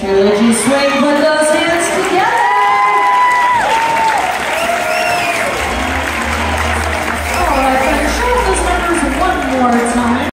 Trilogy swing with those hands together?